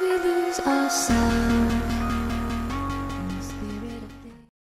we lose ourselves.